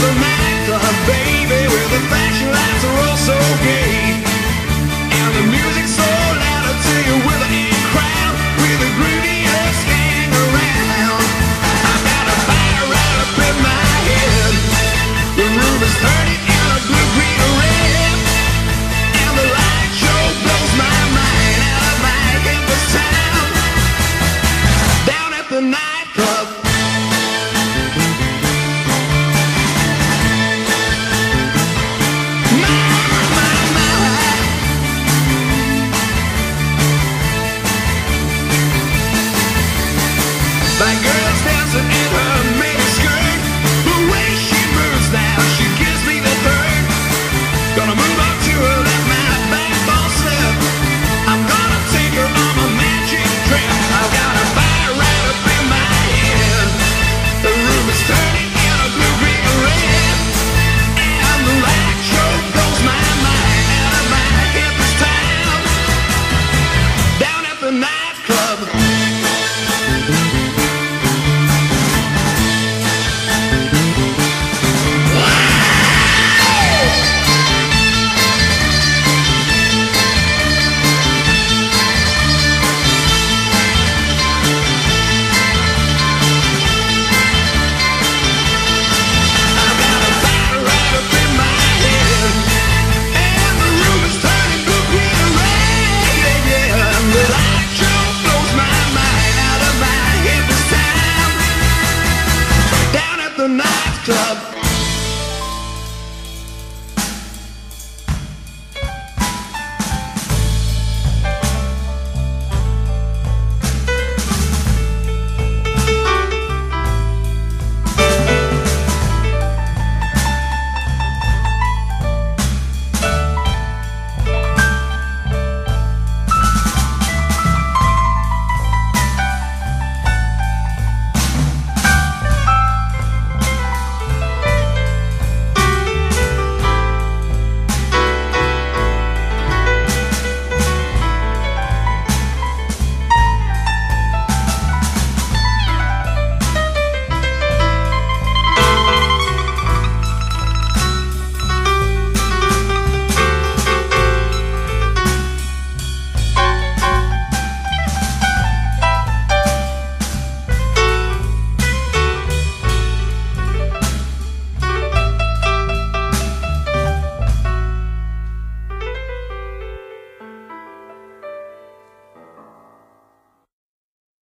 the a baby,